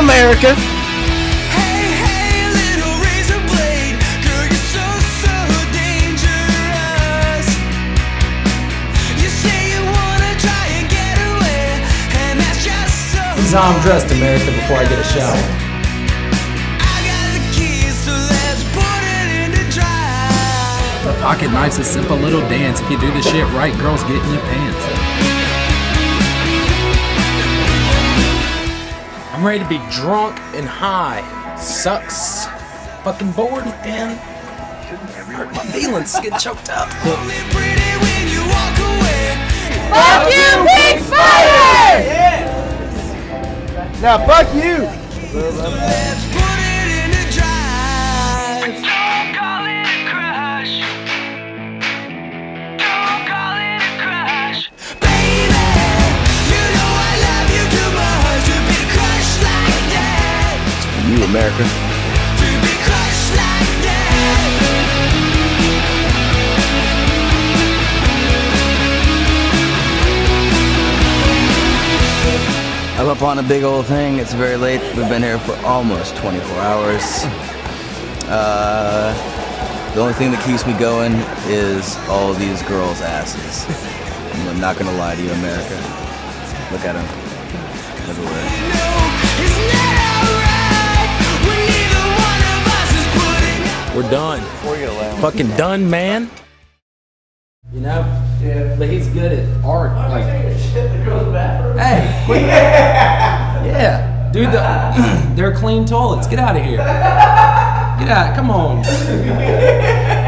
America? Is how I'm dressed, America, before I get a shower. I got the keys, so let's put it into drive. The pocket knife's a simple little dance. If you do the shit right, girls get in your pants. I'm ready to be drunk and high. Sucks. Fucking bored, man. Hurt my feelings. Get choked up. A crush. Baby, you know up on a big old thing. It's very late. We've been here for almost 24 hours. Uh, the only thing that keeps me going is all these girls' asses. I'm not gonna lie to you, America. Look at them. Everywhere. It's not alright when neither one of us is putting up. We're done. Fucking done, man. You know? Yeah. But he's good at art. Like, hey, quit. yeah, dude. The, they're clean toilets. Get out of here. Get out. Come on.